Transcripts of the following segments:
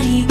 body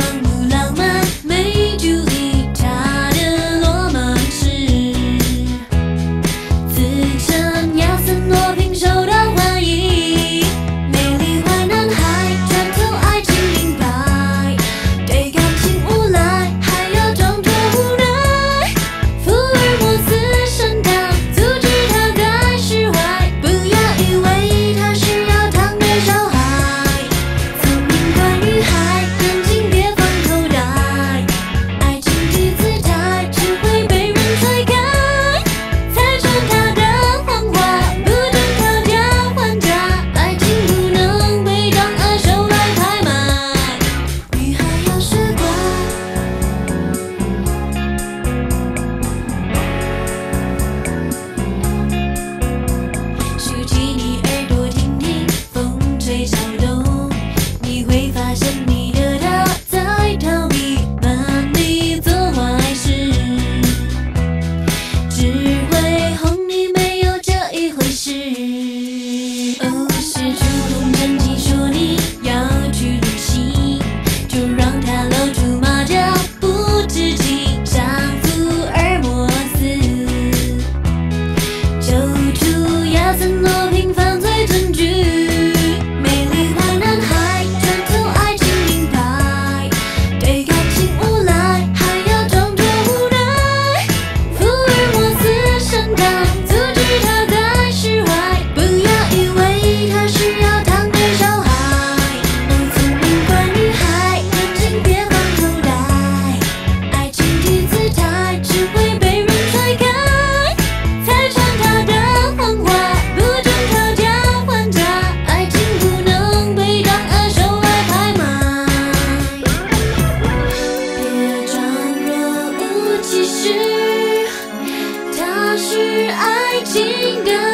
是爱情的